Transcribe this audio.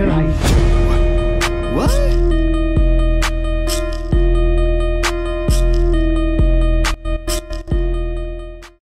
after I.